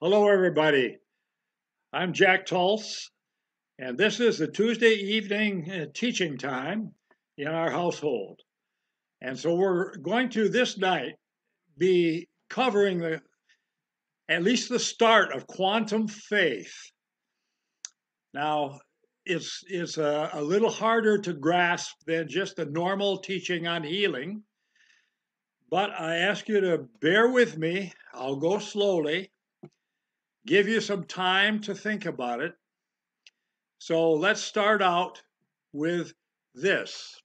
Hello, everybody. I'm Jack Tuls, and this is the Tuesday evening uh, teaching time in our household. And so we're going to this night be covering the at least the start of quantum faith. Now, it's it's a, a little harder to grasp than just a normal teaching on healing. But I ask you to bear with me. I'll go slowly give you some time to think about it. So let's start out with this.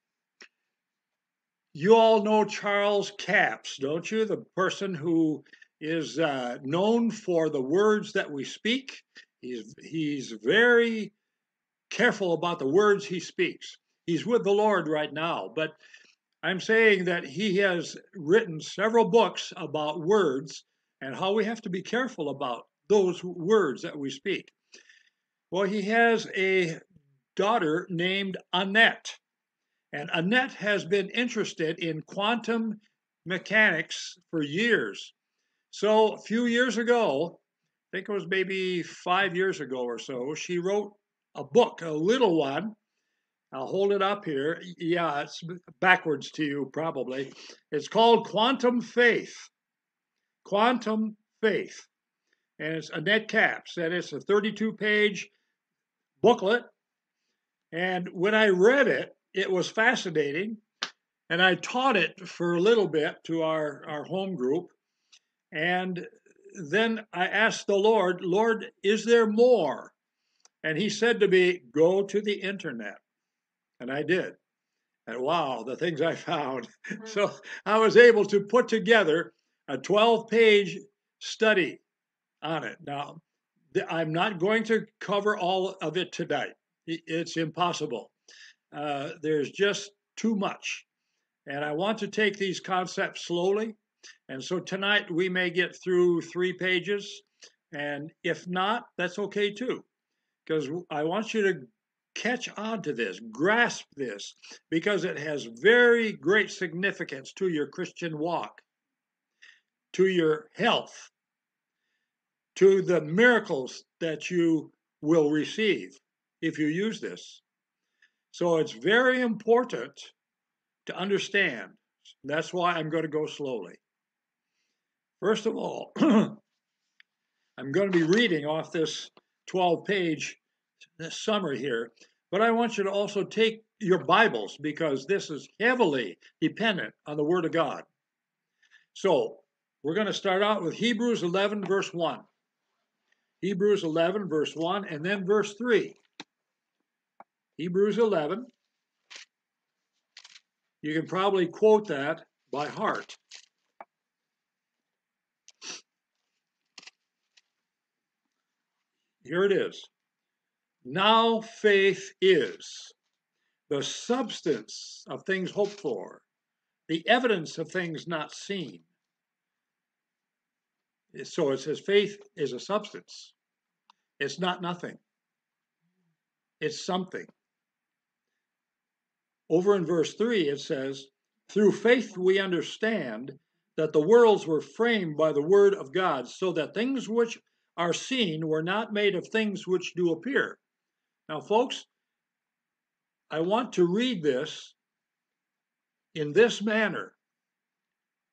You all know Charles Capps, don't you? The person who is uh, known for the words that we speak. He's, he's very careful about the words he speaks. He's with the Lord right now, but I'm saying that he has written several books about words and how we have to be careful about those words that we speak. Well, he has a daughter named Annette, and Annette has been interested in quantum mechanics for years. So, a few years ago, I think it was maybe five years ago or so, she wrote a book, a little one. I'll hold it up here. Yeah, it's backwards to you probably. It's called Quantum Faith. Quantum Faith and it's Annette Capps, and it's a 32 page booklet. And when I read it, it was fascinating. And I taught it for a little bit to our, our home group. And then I asked the Lord, Lord, is there more? And he said to me, Go to the internet. And I did. And wow, the things I found. So mm. I was able to put together a 12 page study on it. Now, I'm not going to cover all of it tonight. It's impossible. Uh, there's just too much. And I want to take these concepts slowly. And so tonight we may get through three pages. And if not, that's okay too. Because I want you to catch on to this, grasp this, because it has very great significance to your Christian walk, to your health, to the miracles that you will receive if you use this. So it's very important to understand. That's why I'm going to go slowly. First of all, I'm going to be reading off this 12 page summary here, but I want you to also take your Bibles because this is heavily dependent on the Word of God. So we're going to start out with Hebrews 11, verse 1. Hebrews 11, verse 1, and then verse 3. Hebrews 11. You can probably quote that by heart. Here it is. Now faith is the substance of things hoped for, the evidence of things not seen. So it says faith is a substance. It's not nothing. It's something. Over in verse 3, it says, Through faith we understand that the worlds were framed by the word of God, so that things which are seen were not made of things which do appear. Now, folks, I want to read this in this manner.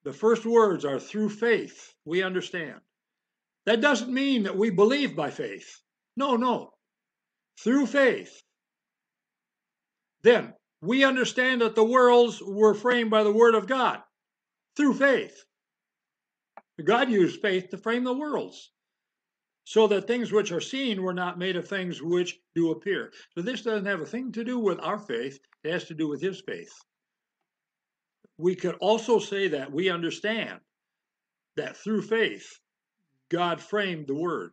The first words are through faith, we understand. That doesn't mean that we believe by faith. No, no. Through faith. Then we understand that the worlds were framed by the word of God through faith. God used faith to frame the worlds so that things which are seen were not made of things which do appear. So this doesn't have a thing to do with our faith, it has to do with his faith we could also say that we understand that through faith, God framed the word,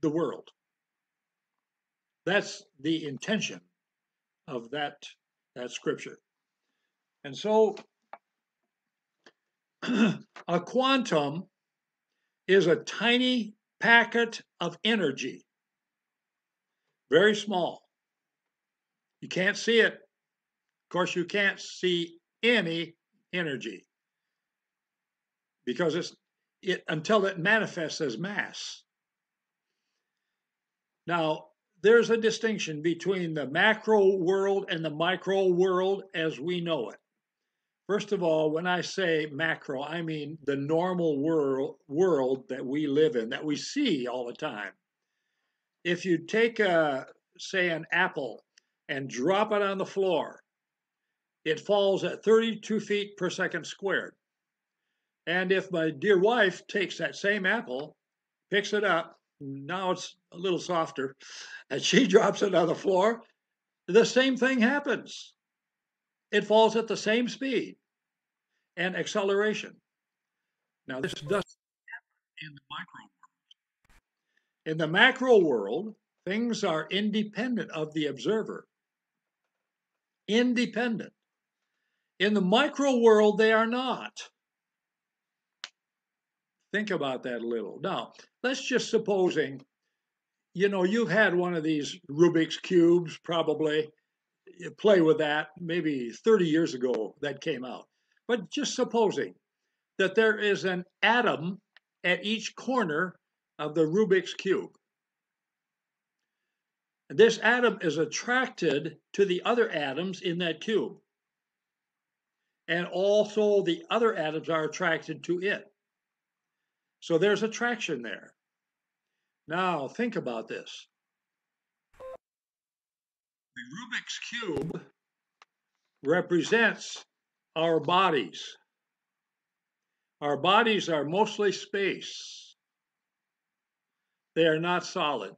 the world. That's the intention of that, that scripture. And so a quantum is a tiny packet of energy, very small. You can't see it. Of course, you can't see any energy because it's it until it manifests as mass. Now, there's a distinction between the macro world and the micro world as we know it. First of all, when I say macro, I mean the normal world, world that we live in, that we see all the time. If you take, a, say, an apple and drop it on the floor, it falls at 32 feet per second squared. And if my dear wife takes that same apple, picks it up, now it's a little softer, and she drops it on the floor, the same thing happens. It falls at the same speed and acceleration. Now, this doesn't happen in the micro world. In the macro world, things are independent of the observer. Independent. In the micro world, they are not. Think about that a little. Now, let's just supposing, you know, you've had one of these Rubik's cubes, probably. You play with that. Maybe 30 years ago that came out. But just supposing that there is an atom at each corner of the Rubik's cube. This atom is attracted to the other atoms in that cube. And also the other atoms are attracted to it. So there's attraction there. Now, think about this. The Rubik's Cube represents our bodies. Our bodies are mostly space, they are not solid.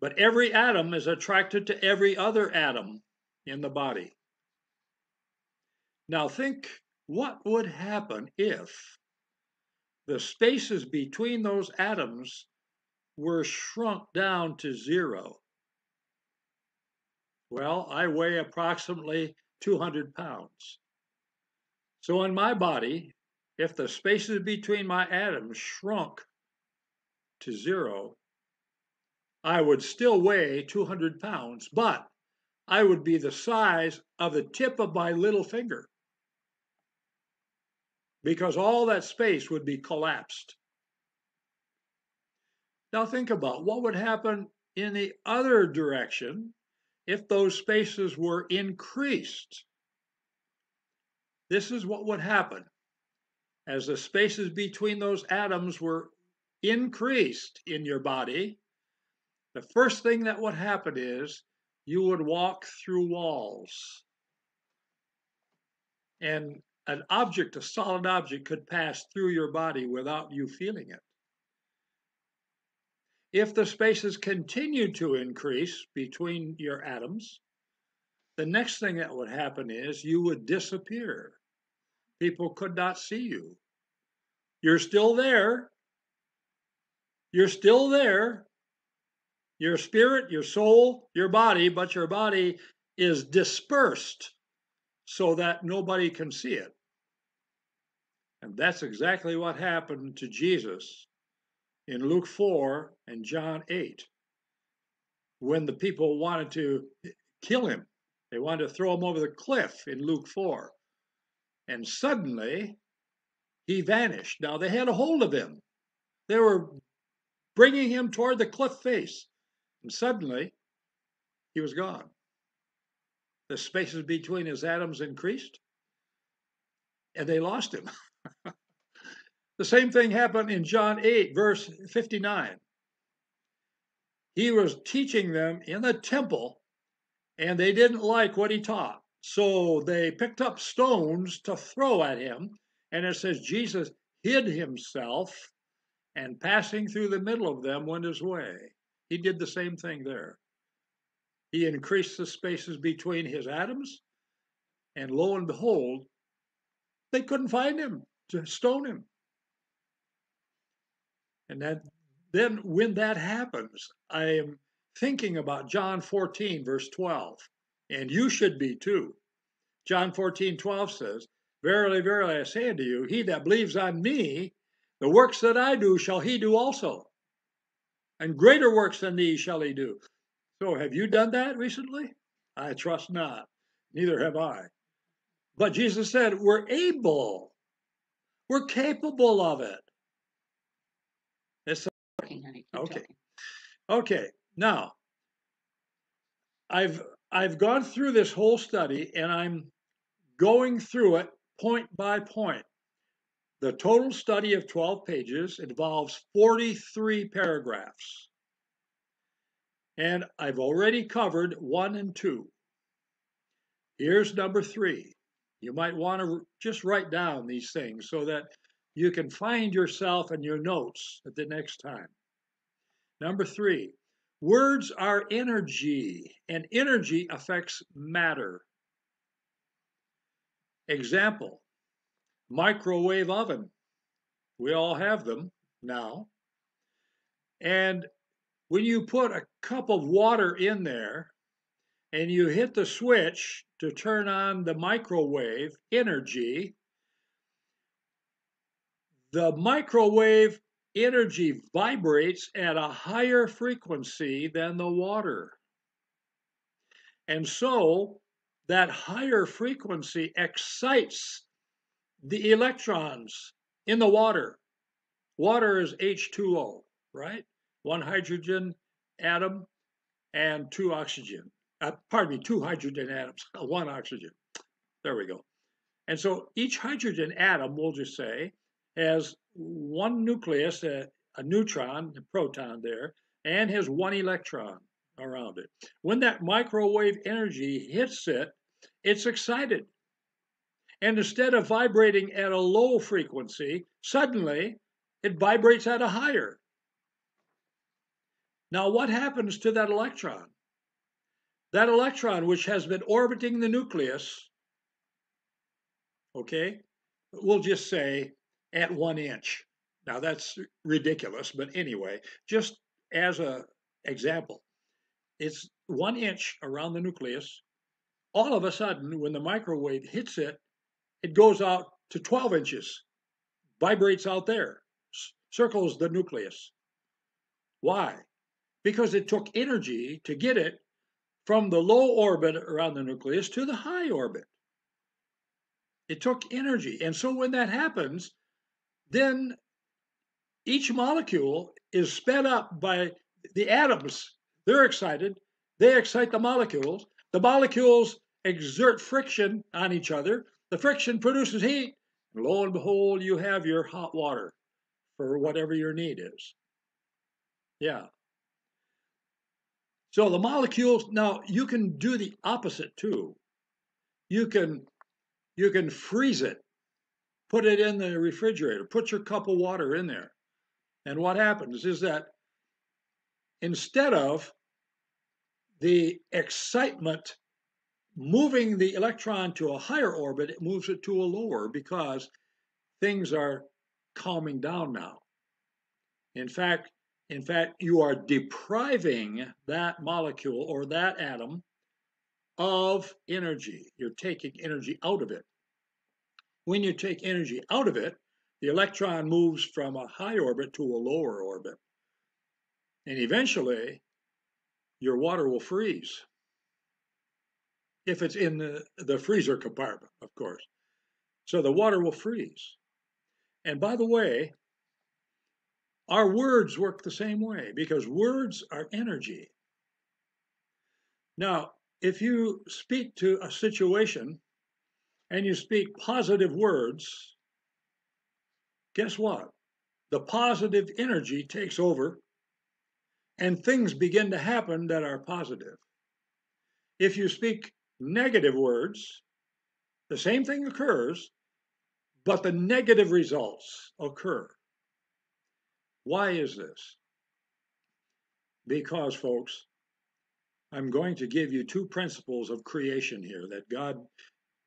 But every atom is attracted to every other atom in the body. Now, think what would happen if the spaces between those atoms were shrunk down to zero. Well, I weigh approximately 200 pounds. So in my body, if the spaces between my atoms shrunk to zero, I would still weigh 200 pounds, but I would be the size of the tip of my little finger because all that space would be collapsed. Now think about what would happen in the other direction if those spaces were increased. This is what would happen. As the spaces between those atoms were increased in your body, the first thing that would happen is you would walk through walls. And an object, a solid object, could pass through your body without you feeling it. If the spaces continue to increase between your atoms, the next thing that would happen is you would disappear. People could not see you. You're still there. You're still there. Your spirit, your soul, your body, but your body is dispersed so that nobody can see it. And that's exactly what happened to Jesus in Luke 4 and John 8 when the people wanted to kill him. They wanted to throw him over the cliff in Luke 4. And suddenly he vanished. Now they had a hold of him. They were bringing him toward the cliff face. And suddenly he was gone. The spaces between his atoms increased and they lost him. the same thing happened in John 8, verse 59. He was teaching them in the temple, and they didn't like what he taught. So they picked up stones to throw at him. And it says Jesus hid himself and passing through the middle of them went his way. He did the same thing there. He increased the spaces between his atoms, and lo and behold, they couldn't find him to stone him. And that then when that happens, I am thinking about John 14, verse 12. And you should be too. John 14, 12 says, Verily, verily, I say unto you, he that believes on me, the works that I do shall he do also. And greater works than these shall he do. So have you done that recently? I trust not. Neither have I. But Jesus said, We're able we're capable of it. honey. Keep Okay. talking. Okay, now I've I've gone through this whole study and I'm going through it point by point. The total study of 12 pages involves 43 paragraphs. And I've already covered one and two. Here's number three. You might want to just write down these things so that you can find yourself in your notes at the next time. Number three, words are energy, and energy affects matter. Example microwave oven. We all have them now. And when you put a cup of water in there and you hit the switch to turn on the microwave energy, the microwave energy vibrates at a higher frequency than the water. And so that higher frequency excites the electrons in the water. Water is H2O, right? One hydrogen atom and two oxygen. Uh, pardon me, two hydrogen atoms, one oxygen. There we go. And so each hydrogen atom, we'll just say, has one nucleus, a, a neutron, a proton there, and has one electron around it. When that microwave energy hits it, it's excited. And instead of vibrating at a low frequency, suddenly it vibrates at a higher. Now, what happens to that electron? That electron, which has been orbiting the nucleus, okay, we'll just say at one inch. Now that's ridiculous, but anyway, just as a example, it's one inch around the nucleus. All of a sudden, when the microwave hits it, it goes out to 12 inches, vibrates out there, circles the nucleus. Why? Because it took energy to get it from the low orbit around the nucleus to the high orbit. It took energy. And so when that happens, then each molecule is sped up by the atoms. They're excited. They excite the molecules. The molecules exert friction on each other. The friction produces heat. And lo and behold, you have your hot water for whatever your need is. Yeah. So the molecules, now you can do the opposite too. You can you can freeze it put it in the refrigerator, put your cup of water in there. And what happens is that instead of the excitement moving the electron to a higher orbit, it moves it to a lower because things are calming down now. In fact, in fact, you are depriving that molecule or that atom of energy. You're taking energy out of it. When you take energy out of it, the electron moves from a high orbit to a lower orbit. And eventually, your water will freeze. If it's in the, the freezer compartment, of course. So the water will freeze. And by the way, our words work the same way because words are energy. Now, if you speak to a situation and you speak positive words, guess what? The positive energy takes over and things begin to happen that are positive. If you speak negative words, the same thing occurs, but the negative results occur. Why is this? Because, folks, I'm going to give you two principles of creation here that God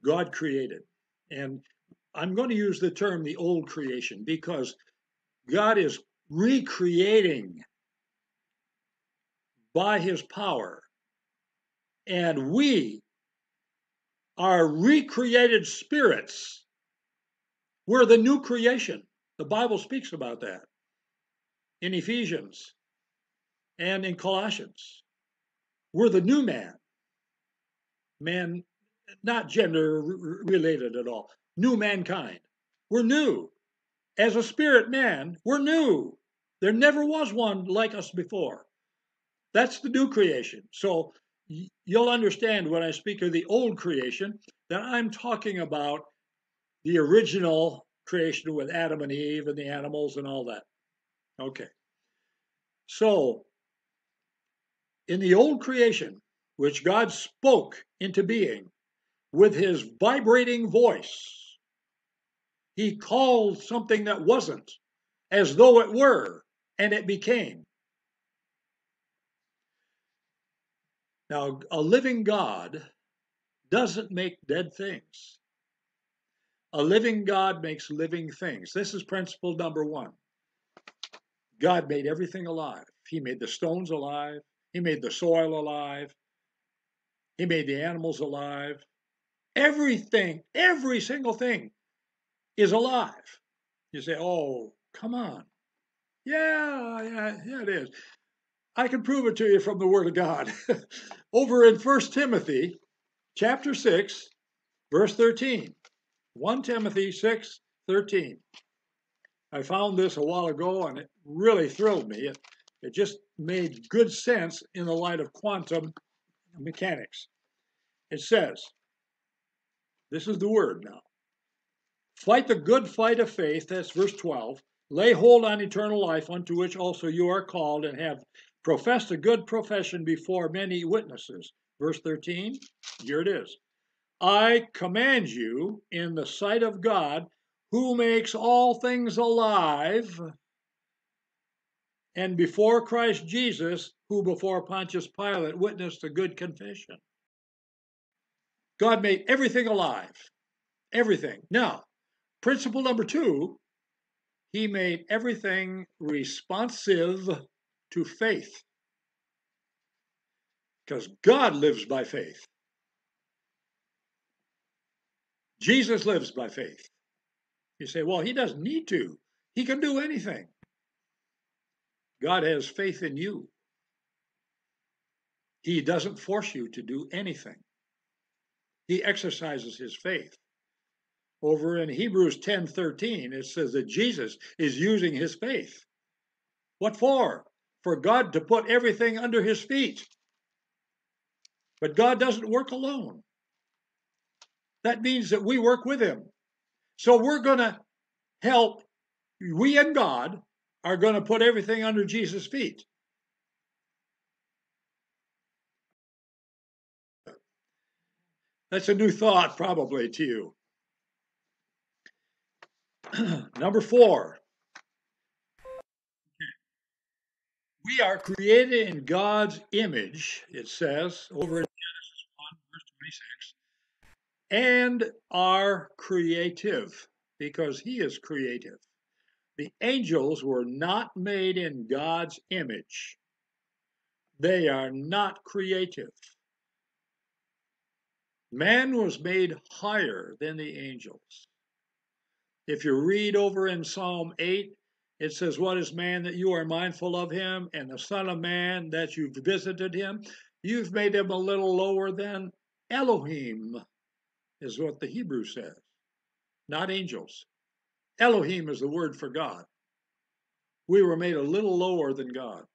God created. And I'm going to use the term the old creation because God is recreating by his power. And we are recreated spirits. We're the new creation. The Bible speaks about that in Ephesians and in Colossians. We're the new man. Man not gender related at all. New mankind. We're new. As a spirit man, we're new. There never was one like us before. That's the new creation. So you'll understand when I speak of the old creation that I'm talking about the original creation with Adam and Eve and the animals and all that. Okay. So, in the old creation, which God spoke into being with his vibrating voice, he called something that wasn't as though it were, and it became. Now, a living God doesn't make dead things. A living God makes living things. This is principle number one. God made everything alive. He made the stones alive. He made the soil alive. He made the animals alive. Everything, every single thing is alive. You say, oh, come on. Yeah, yeah, yeah, it is. I can prove it to you from the Word of God. Over in 1 Timothy chapter 6, verse 13. 1 Timothy 6, 13. I found this a while ago and it really thrilled me. It, it just made good sense in the light of quantum mechanics. It says, this is the word now. Fight the good fight of faith, that's verse 12. Lay hold on eternal life, unto which also you are called, and have professed a good profession before many witnesses. Verse 13, here it is. I command you in the sight of God, who makes all things alive, and before Christ Jesus, who before Pontius Pilate witnessed a good confession. God made everything alive. Everything. Now, principle number two, he made everything responsive to faith. Because God lives by faith. Jesus lives by faith. You say, well, he doesn't need to. He can do anything. God has faith in you. He doesn't force you to do anything. He exercises his faith. Over in Hebrews 10:13 it says that Jesus is using his faith. What for? For God to put everything under his feet. But God doesn't work alone. That means that we work with him. So we're going to help, we and God are going to put everything under Jesus' feet. That's a new thought, probably, to you. Number four. We are created in God's image, it says over in Genesis 1, verse 26 and are creative because he is creative. The angels were not made in God's image. They are not creative. Man was made higher than the angels. If you read over in Psalm 8, it says, What is man that you are mindful of him, and the Son of Man that you've visited him? You've made him a little lower than Elohim, is what the Hebrew says, not angels. Elohim is the word for God. We were made a little lower than God.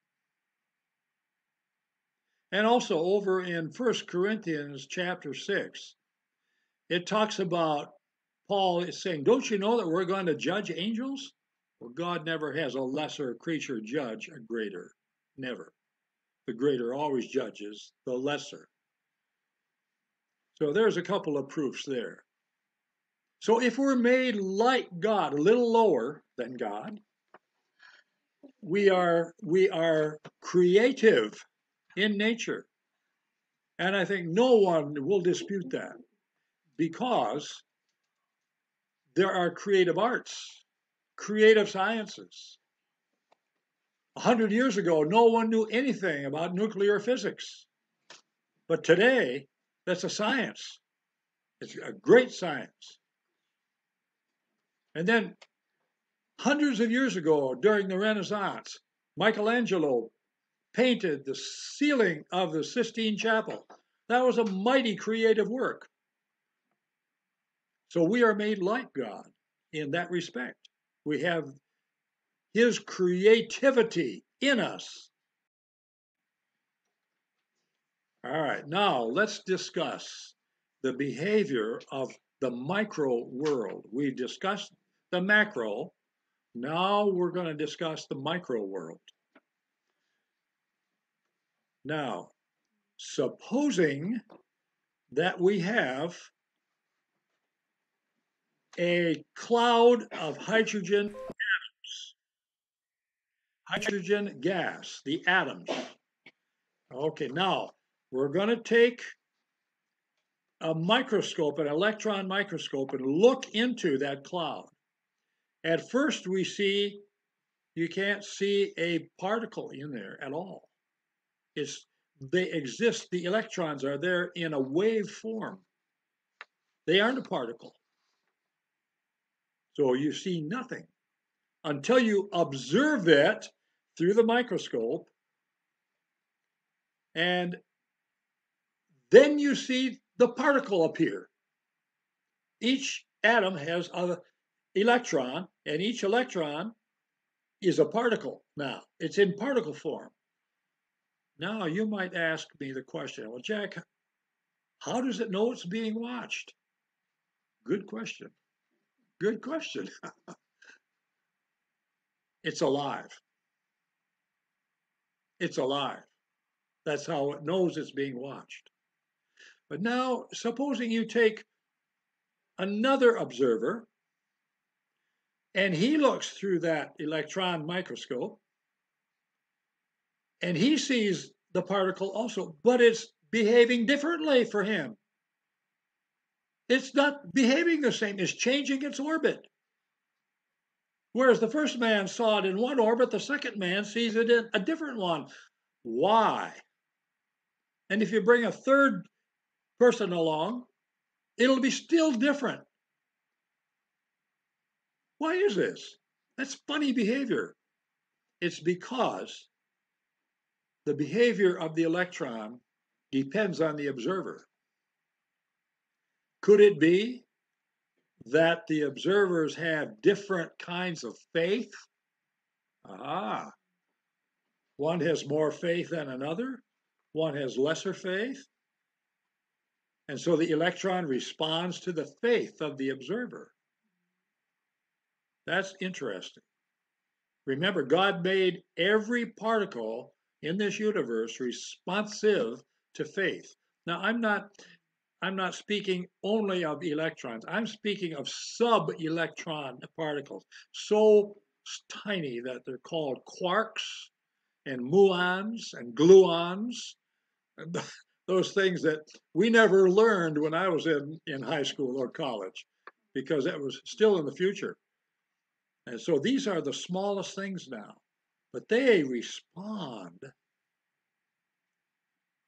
And also over in 1 Corinthians chapter 6, it talks about Paul is saying, Don't you know that we're going to judge angels? Well, God never has a lesser creature judge a greater. Never. The greater always judges the lesser. So there's a couple of proofs there. So if we're made like God, a little lower than God, we are we are creative in nature. And I think no one will dispute that because there are creative arts, creative sciences. A hundred years ago, no one knew anything about nuclear physics. But today, that's a science. It's a great science. And then hundreds of years ago, during the Renaissance, Michelangelo painted the ceiling of the Sistine Chapel. That was a mighty creative work. So we are made like God in that respect. We have His creativity in us. All right, now let's discuss the behavior of the micro world. We discussed the macro. Now we're going to discuss the micro world. Now, supposing that we have a cloud of hydrogen atoms, hydrogen gas, the atoms. Okay, now we're going to take a microscope, an electron microscope, and look into that cloud. At first, we see you can't see a particle in there at all. It's they exist, the electrons are there in a wave form. They aren't a particle. So you see nothing until you observe it through the microscope. And then you see the particle appear. Each atom has an electron, and each electron is a particle now. It's in particle form. Now you might ask me the question, well, Jack, how does it know it's being watched? Good question. Good question. it's alive. It's alive. That's how it knows it's being watched. But now, supposing you take another observer and he looks through that electron microscope and he sees the particle also, but it's behaving differently for him. It's not behaving the same, it's changing its orbit. Whereas the first man saw it in one orbit, the second man sees it in a different one. Why? And if you bring a third person along, it'll be still different. Why is this? That's funny behavior. It's because the behavior of the electron depends on the observer. Could it be that the observers have different kinds of faith? Ah, one has more faith than another, one has lesser faith. And so the electron responds to the faith of the observer. That's interesting. Remember, God made every particle in this universe responsive to faith. Now, I'm not I'm not speaking only of electrons. I'm speaking of sub-electron particles, so tiny that they're called quarks and muons and gluons. Those things that we never learned when I was in, in high school or college because that was still in the future. And so these are the smallest things now, but they respond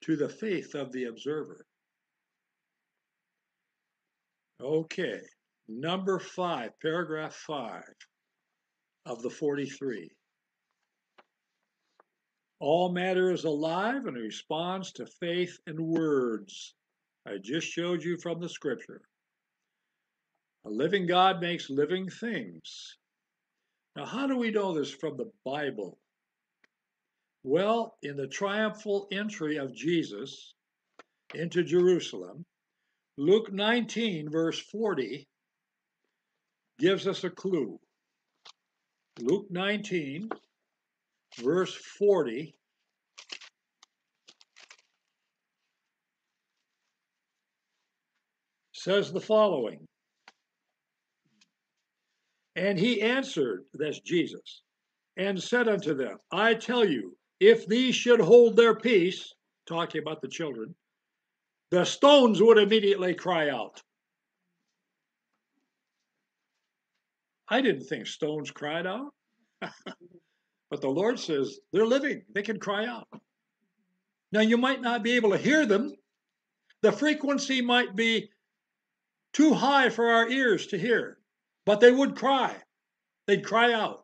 to the faith of the observer. Okay, number five, paragraph five of the 43. All matter is alive and responds to faith and words. I just showed you from the scripture. A living God makes living things. Now, how do we know this from the Bible? Well, in the triumphal entry of Jesus into Jerusalem, Luke 19, verse 40, gives us a clue. Luke 19, verse 40. Says the following And he answered, that's Jesus, and said unto them, I tell you, if these should hold their peace, talking about the children, the stones would immediately cry out. I didn't think stones cried out. but the Lord says they're living, they can cry out. Now, you might not be able to hear them, the frequency might be too high for our ears to hear, but they would cry. They'd cry out.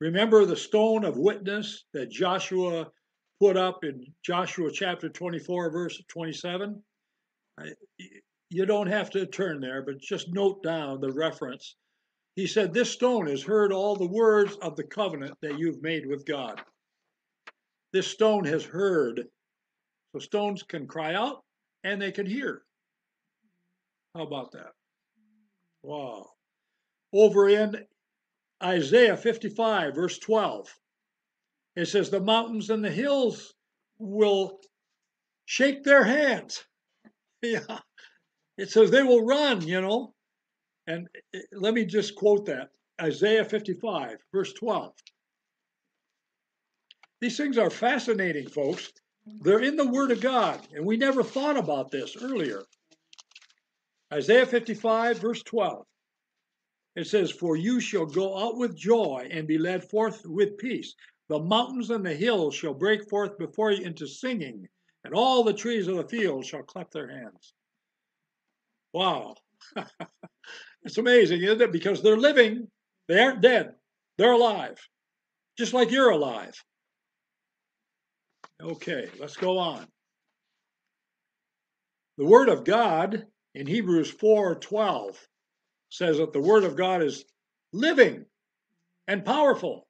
Remember the stone of witness that Joshua put up in Joshua chapter 24, verse 27. You don't have to turn there, but just note down the reference. He said, This stone has heard all the words of the covenant that you've made with God. this stone has heard. So stones can cry out and they can hear. How about that? Wow. Over in Isaiah 55, verse 12, it says, The mountains and the hills will shake their hands. Yeah. It says they will run, you know. And eh, let me just quote that Isaiah 55, verse 12. These things are fascinating, folks. They're in the Word of God, and we never thought about this earlier. Isaiah 55, verse 12. It says, For you shall go out with joy and be led forth with peace. The mountains and the hills shall break forth before you into singing, and all the trees of the field shall clap their hands. Wow. it's amazing, isn't it? Because they're living, they aren't dead, they're alive, just like you're alive. Okay, let's go on. The Word of God in Hebrews 4:12 says that the Word of God is living and powerful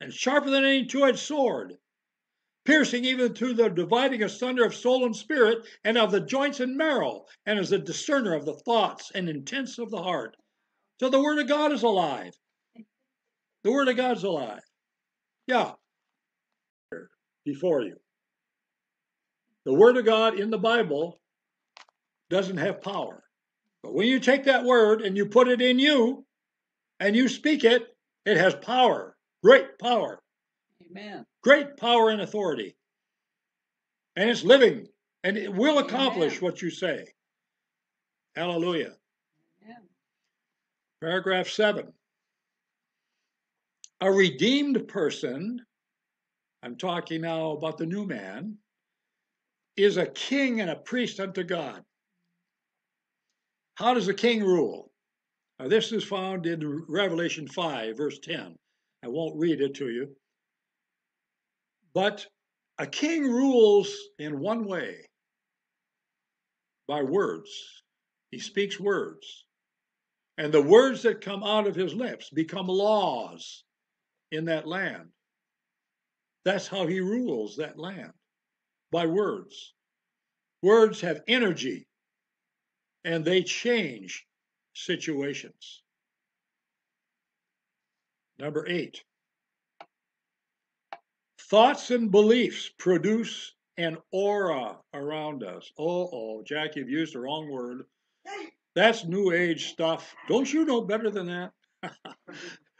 and sharper than any two-edged sword, piercing even to the dividing asunder of soul and spirit and of the joints and marrow, and is a discerner of the thoughts and intents of the heart. So the Word of God is alive. The Word of God's alive. Yeah. Before you. The Word of God in the Bible doesn't have power. But when you take that word and you put it in you and you speak it, it has power, great power. Amen. Great power and authority. And it's living and it will accomplish Amen. what you say. Hallelujah. Amen. Paragraph 7. A redeemed person, I'm talking now about the new man, is a king and a priest unto God. How does a king rule? Now, this is found in Revelation 5, verse 10. I won't read it to you. But a king rules in one way by words. He speaks words. And the words that come out of his lips become laws in that land. That's how he rules that land by words. Words have energy and they change situations. Number eight, thoughts and beliefs produce an aura around us. Oh, oh, Jackie, you've used the wrong word. That's new age stuff. Don't you know better than that?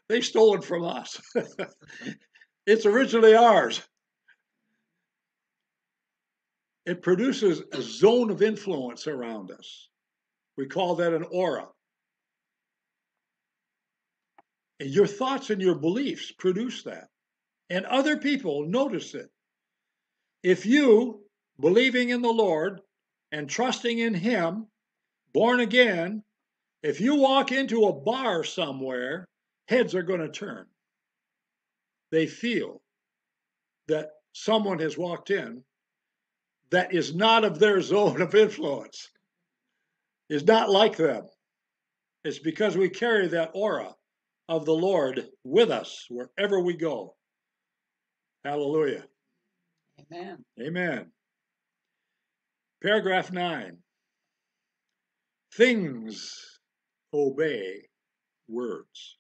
they stole it from us. it's originally ours. It produces a zone of influence around us. We call that an aura. And your thoughts and your beliefs produce that. And other people notice it. If you, believing in the Lord and trusting in Him, born again, if you walk into a bar somewhere, heads are going to turn. They feel that someone has walked in that is not of their zone of influence, is not like them. It's because we carry that aura of the Lord with us wherever we go. Hallelujah. Amen. Amen. Paragraph 9. Things obey words.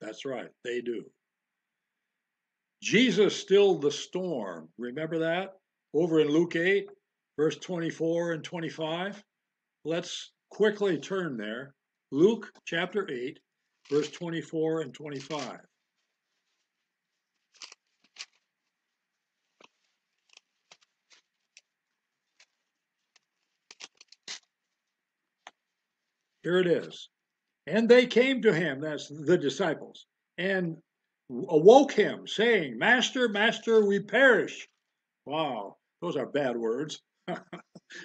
That's right, they do. Jesus stilled the storm. Remember that? Over in Luke 8, verse 24 and 25. Let's quickly turn there. Luke chapter 8, verse 24 and 25. Here it is. And they came to him, that's the disciples, and awoke him, saying, Master, Master, we perish. Wow, those are bad words.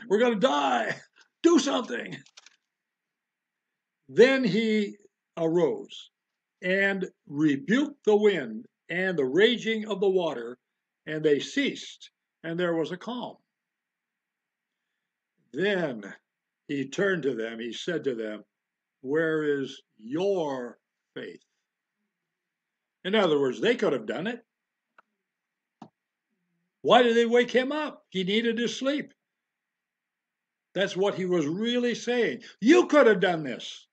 We're going to die. Do something. Then he arose and rebuked the wind and the raging of the water, and they ceased, and there was a calm. Then he turned to them, he said to them, Where is your faith? In other words, they could have done it. Why did they wake him up? He needed his sleep. That's what he was really saying. You could have done this.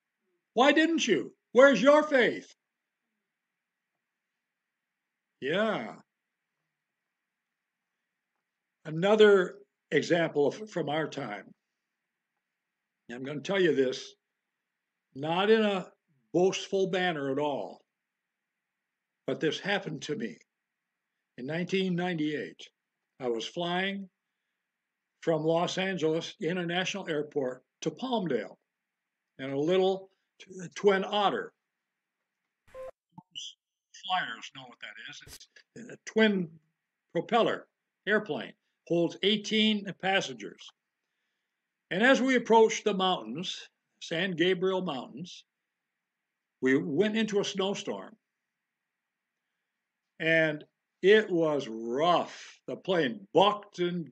Why didn't you? Where's your faith? Yeah. Another example from our time. I'm going to tell you this, not in a boastful manner at all, but this happened to me in 1998. I was flying from Los Angeles International Airport to Palmdale in a little uh, twin otter. Flyers know what that is. It's uh, a twin propeller airplane, holds 18 passengers. And as we approached the mountains, San Gabriel Mountains, we went into a snowstorm. And it was rough. The plane bucked and,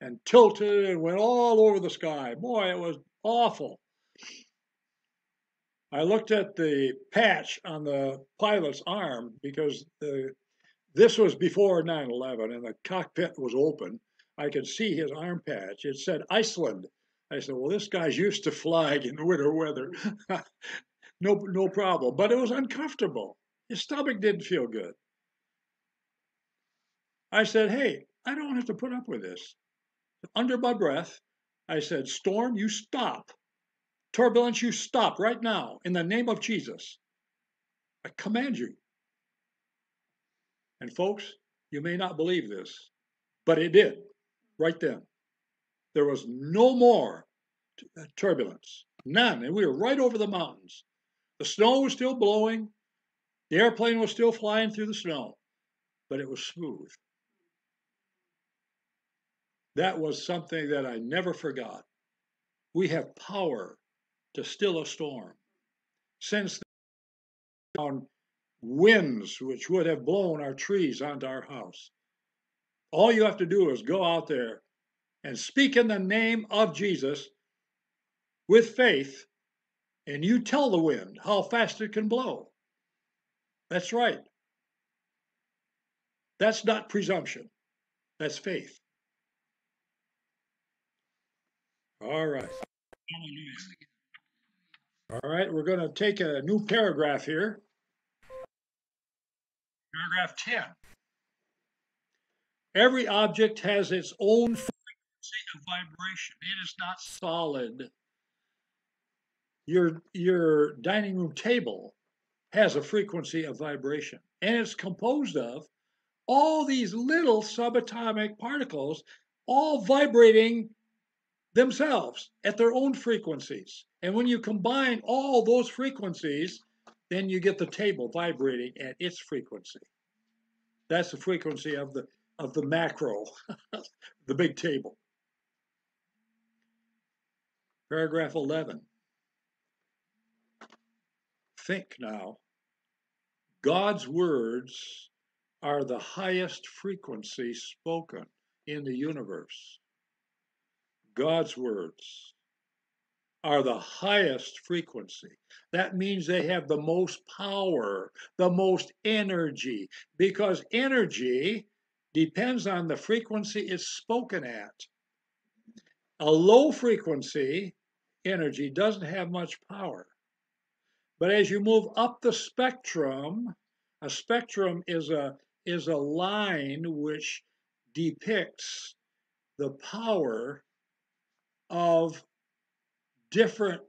and tilted and went all over the sky. Boy, it was awful. I looked at the patch on the pilot's arm because the, this was before 9 11 and the cockpit was open. I could see his arm patch. It said Iceland. I said, Well, this guy's used to flying in winter weather. no, no problem. But it was uncomfortable. His stomach didn't feel good. I said, Hey, I don't have to put up with this. Under my breath, I said, Storm, you stop. Turbulence, you stop right now in the name of Jesus. I command you. And folks, you may not believe this, but it did right then. There was no more uh, turbulence, none. And we were right over the mountains. The snow was still blowing, the airplane was still flying through the snow, but it was smooth. That was something that I never forgot. We have power to still a storm. Santa Ana winds which would have blown our trees onto our house. All you have to do is go out there and speak in the name of Jesus with faith, and you tell the wind how fast it can blow. That's right. That's not presumption, that's faith. All right. All right, we're going to take a new paragraph here. Paragraph 10. Every object has its own frequency of vibration. It is not solid. Your, your dining room table has a frequency of vibration, and it's composed of all these little subatomic particles all vibrating themselves at their own frequencies. And when you combine all those frequencies, then you get the table vibrating at its frequency. That's the frequency of the of the macro, the big table. Paragraph 11. Think now. God's words are the highest frequency spoken in the universe. God's words are the highest frequency. That means they have the most power, the most energy, because energy depends on the frequency it's spoken at. A low frequency energy doesn't have much power. But as you move up the spectrum, a spectrum is a is a line which depicts the power of different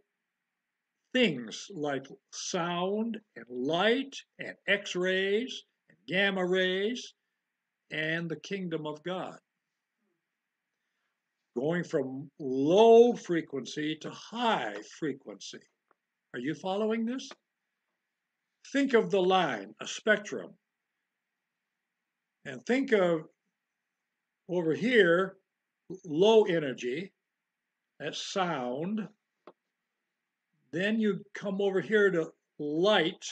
things like sound and light and x rays and gamma rays and the kingdom of God. Going from low frequency to high frequency. Are you following this? Think of the line, a spectrum, and think of over here low energy, that's sound. Then you come over here to light,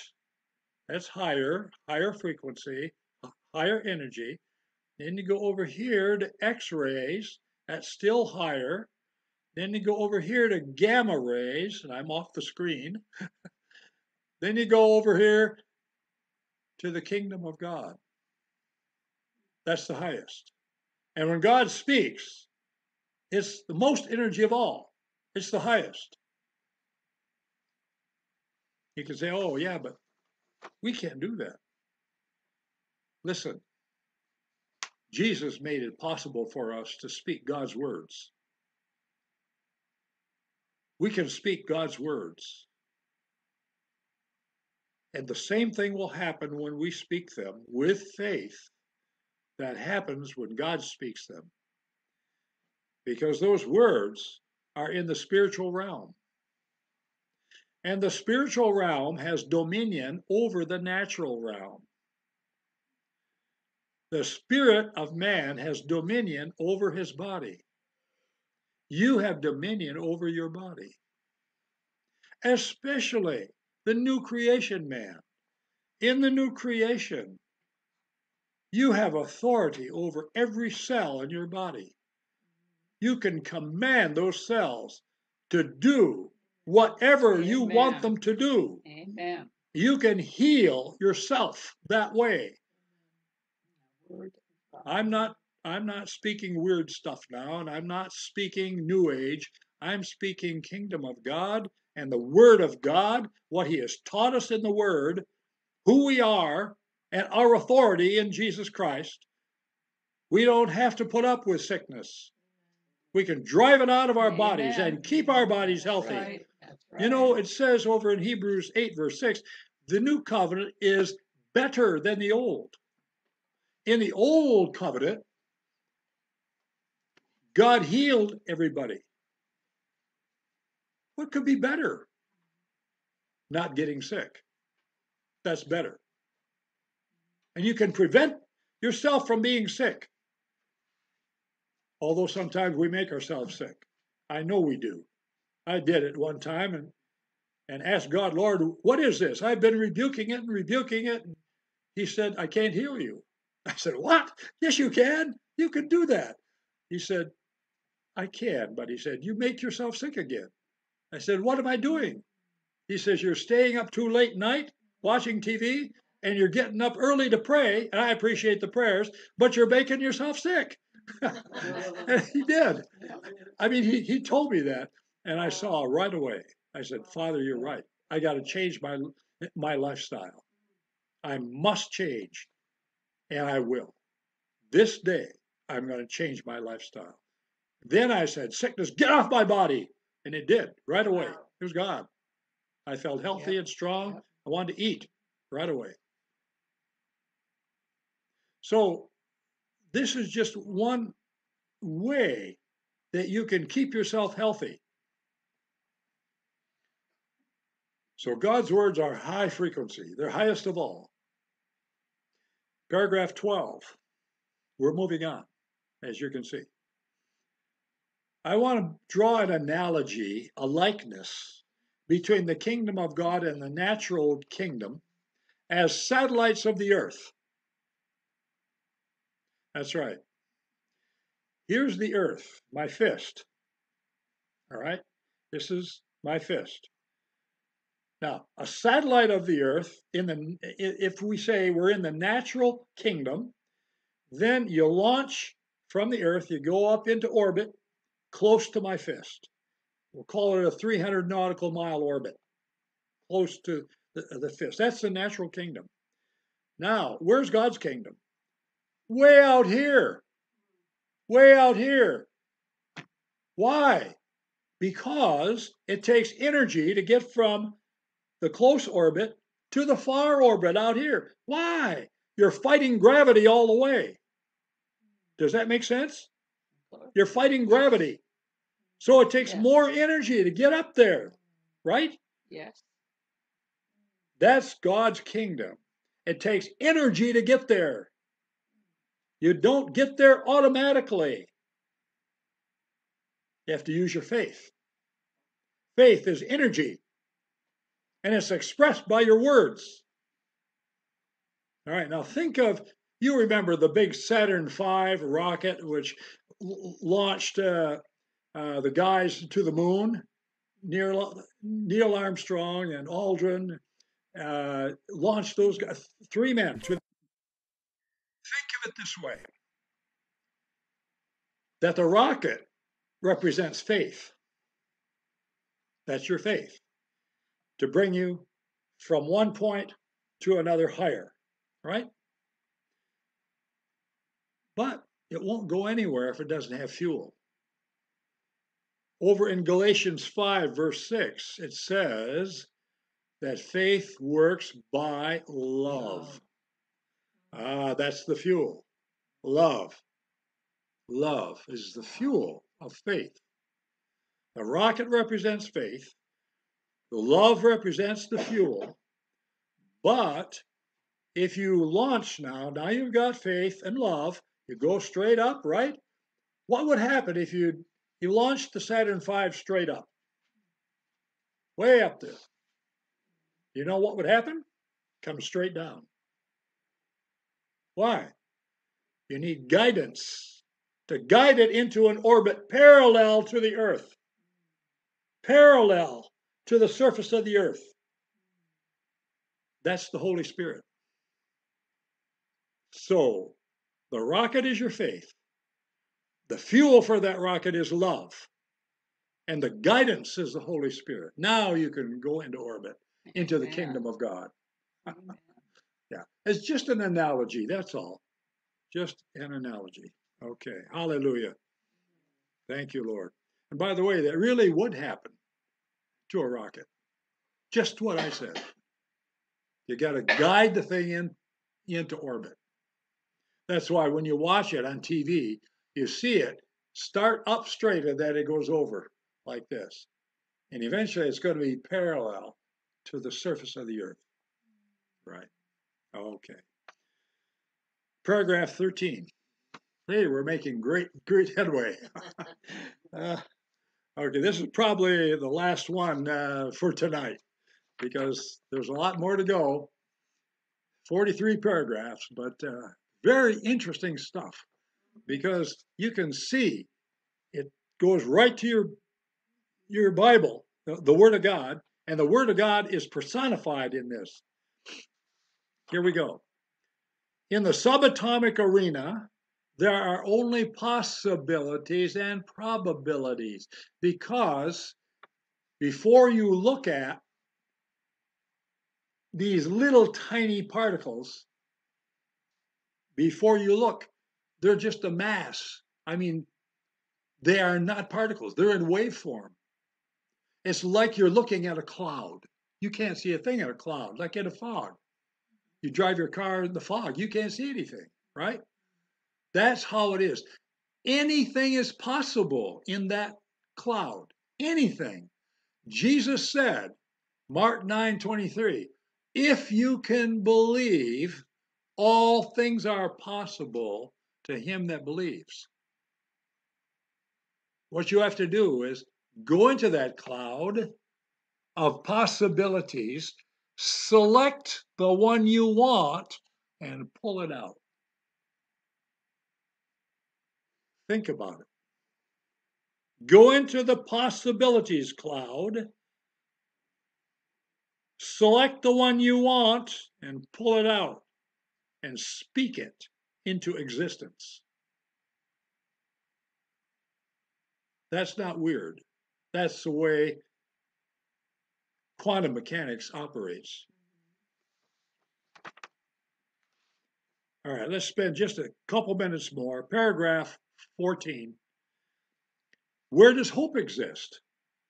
that's higher, higher frequency, higher energy. Then you go over here to X-rays, that's still higher. Then you go over here to gamma rays, and I'm off the screen. then you go over here to the kingdom of God. That's the highest. And when God speaks, it's the most energy of all. It's the highest. You can say, oh, yeah, but we can't do that. Listen, Jesus made it possible for us to speak God's words. We can speak God's words. And the same thing will happen when we speak them with faith that happens when God speaks them. Because those words are in the spiritual realm. And the spiritual realm has dominion over the natural realm. The spirit of man has dominion over his body. You have dominion over your body, especially the new creation man. In the new creation, you have authority over every cell in your body. You can command those cells to do whatever Amen. you want them to do. Amen. You can heal yourself that way. I'm not I'm not speaking weird stuff now, and I'm not speaking New Age. I'm speaking kingdom of God and the Word of God, what He has taught us in the Word, who we are, and our authority in Jesus Christ. We don't have to put up with sickness. We can drive it out of our Amen. bodies and keep our bodies healthy. Right. Right. You know, it says over in Hebrews 8, verse 6, the new covenant is better than the old. In the old covenant, God healed everybody. What could be better? Not getting sick. That's better. And you can prevent yourself from being sick. Although sometimes we make ourselves sick. I know we do. I did it one time and and asked God, Lord, what is this? I've been rebuking it and rebuking it. And he said, I can't heal you. I said, What? Yes, you can. You can do that. He said, I can, but he said, You make yourself sick again. I said, What am I doing? He says, You're staying up too late night watching TV and you're getting up early to pray. And I appreciate the prayers, but you're making yourself sick. and he did. I mean, he, he told me that. And I saw right away. I said, Father, you're right. I got to change my, my lifestyle. I must change. And I will. This day, I'm going to change my lifestyle. Then I said, Sickness, get off my body. And it did right away. It was gone. I felt healthy and strong. I wanted to eat right away. So, this is just one way that you can keep yourself healthy. So, God's words are high frequency, they're highest of all. Paragraph 12. We're moving on, as you can see. I want to draw an analogy, a likeness between the kingdom of God and the natural kingdom as satellites of the earth. That's right. Here's the earth, my fist. All right? This is my fist. Now, a satellite of the earth, in the if we say we're in the natural kingdom, then you launch from the earth, you go up into orbit, close to my fist. We'll call it a 300 nautical mile orbit, close to the, the fist. That's the natural kingdom. Now, where's God's kingdom? Way out here. Way out here. Why? Because it takes energy to get from the close orbit to the far orbit out here. Why? You're fighting gravity all the way. Does that make sense? You're fighting gravity. So it takes yes. more energy to get up there, right? Yes. That's God's kingdom. It takes energy to get there. You don't get there automatically. You have to use your faith. Faith is energy, and it's expressed by your words. All right, now think of you remember the big Saturn V rocket, which launched uh, uh, the guys to the moon. Neil, Neil Armstrong and Aldrin uh, launched those guys, three men. To... Think of it this way that the rocket represents faith. That's your faith to bring you from one point to another higher, right? But it won't go anywhere if it doesn't have fuel. Over in Galatians 5, verse 6, it says that faith works by love. Ah, that's the fuel. Love. Love is the fuel of faith. The rocket represents faith, the love represents the fuel. But if you launch now, now you've got faith and love, you go straight up, right? What would happen if you you launched the Saturn V straight up? Way up there. You know what would happen? Come straight down. Why? You need guidance to guide it into an orbit parallel to the Earth, parallel to the surface of the Earth. That's the Holy Spirit. So, the rocket is your faith. The fuel for that rocket is love. And the guidance is the Holy Spirit. Now you can go into orbit, into the Amen. kingdom of God. Yeah, it's just an analogy, that's all. Just an analogy. Okay, hallelujah. Thank you, Lord. And by the way, that really would happen to a rocket. Just what I said. You got to guide the thing in into orbit. That's why when you watch it on TV, you see it start up straight and then it goes over like this. And eventually it's going to be parallel to the surface of the earth. Right. Okay. Paragraph 13. Hey, we're making great, great headway. Uh, okay, this is probably the last one uh, for tonight because there's a lot more to go. 43 paragraphs, but uh, very interesting stuff because you can see it goes right to your your Bible, the, the Word of God, and the Word of God is personified in this. Here we go. In the subatomic arena, there are only possibilities and probabilities because before you look at these little tiny particles, before you look, they're just a mass. I mean, they are not particles, they're in waveform. It's like you're looking at a cloud. You can't see a thing in a cloud, like in a fog. You drive your car in the fog, you can't see anything, right? That's how it is. Anything is possible in that cloud. Anything. Jesus said, Mark 9 23, if you can believe, all things are possible to him that believes. What you have to do is go into that cloud of possibilities, select the one you want, and pull it out. Think about it. Go into the possibilities cloud, select the one you want, and pull it out and speak it into existence. That's not weird. That's the way quantum mechanics operates. All right, let's spend just a couple minutes more. Paragraph 14. Where does hope exist?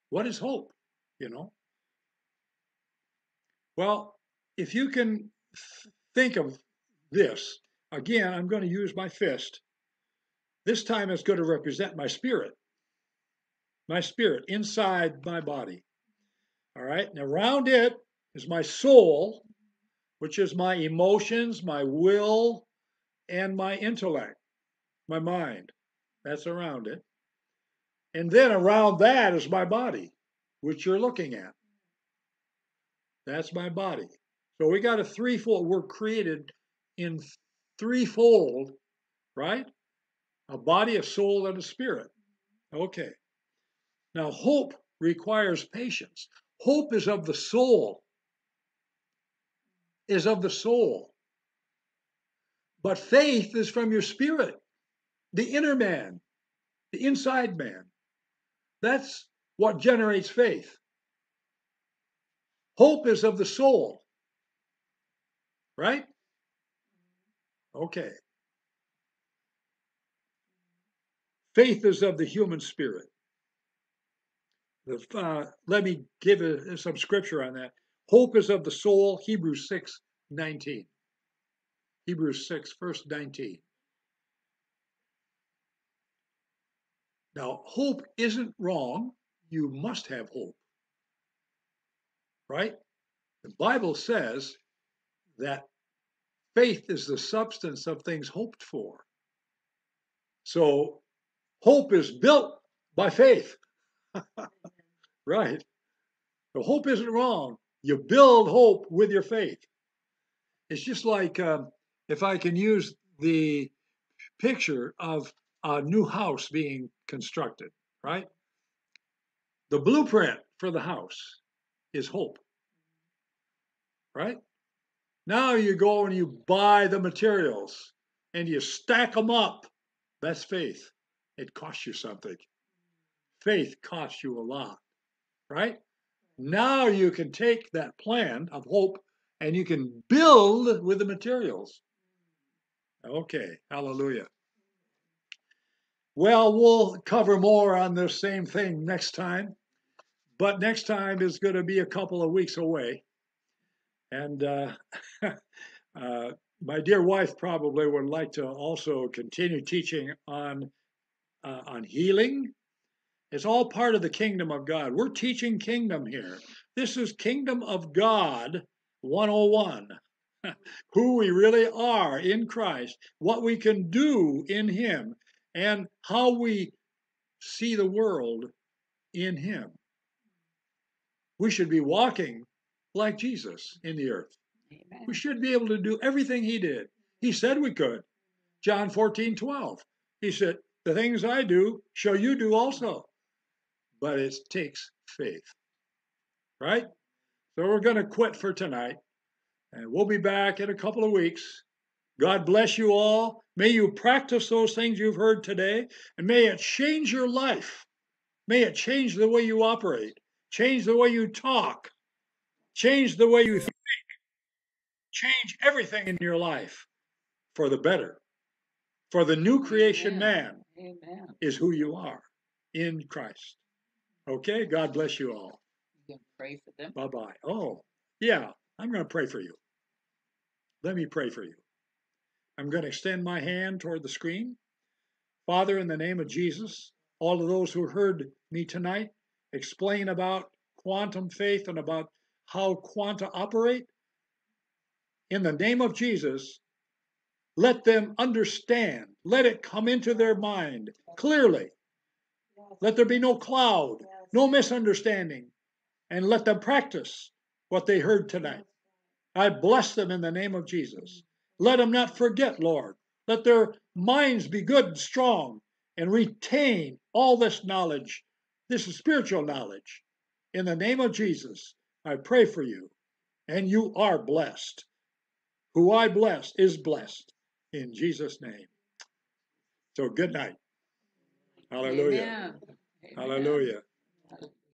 What is hope? You know? Well, if you can think of this, again, I'm going to use my fist. This time it's going to represent my spirit, my spirit inside my body. All right, and around it is my soul, which is my emotions, my will, and my intellect, my mind. That's around it. And then around that is my body, which you're looking at. That's my body. So we got a threefold. We're created in threefold, right? A body, a soul, and a spirit. Okay. Now, hope requires patience. Hope is of the soul, is of the soul. But faith is from your spirit, the inner man. the inside man. That's what generates faith. Hope is of the soul. Right? Okay. Faith is of the human spirit. Uh, let me give a, some scripture on that. Hope is of the soul, Hebrews 6 19. Hebrews 6, verse 19. Now, hope isn't wrong. You must have hope. Right? The Bible says that faith is the substance of things hoped for. So, hope is built by faith. right. So, hope isn't wrong. You build hope with your faith. It's just like um, if I can use the picture of a new house being constructed, right? The blueprint for the house is hope, right? Now you go and you buy the materials and you stack them up. That's faith. It costs you something. Faith costs you a lot, right? Now you can take that plan of hope and you can build with the materials. Okay, hallelujah. Well, we'll cover more on this same thing next time, but next time is going to be a couple of weeks away. And uh, uh, my dear wife probably would like to also continue teaching on uh, on healing it's all part of the kingdom of God. We're teaching kingdom here. This is kingdom of God 101. Who we really are in Christ, what we can do in Him, and how we see the world in Him. We should be walking like Jesus in the earth. Amen. We should be able to do everything He did. He said we could. John 14, 12. He said, The things I do shall you do also but it takes faith. Right? So we're going to quit for tonight, and we'll be back in a couple of weeks. God bless you all. May you practice those things you've heard today, and may it change your life. May it change the way you operate, change the way you talk, change the way you think, change everything in your life for the better. For the new creation Amen. man Amen. is who you are in Christ. Okay, God bless you all. You can pray for them. Bye bye. Oh, yeah, I'm going to pray for you. Let me pray for you. I'm going to extend my hand toward the screen. Father, in the name of Jesus, all of those who heard me tonight explain about quantum faith and about how quanta operate, in the name of Jesus, let them understand. Let it come into their mind clearly. Let there be no cloud, no misunderstanding, and let them practice what they heard tonight. I bless them in the name of Jesus. Let them not forget, Lord. Let their minds be good and strong and retain all this knowledge. This is spiritual knowledge. In the name of Jesus, I pray for you, and you are blessed. Who I bless is blessed in Jesus' name. So good night. Hallelujah. Amen. Hallelujah.